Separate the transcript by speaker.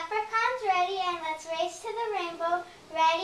Speaker 1: leprechauns ready and let's race to the rainbow. Ready,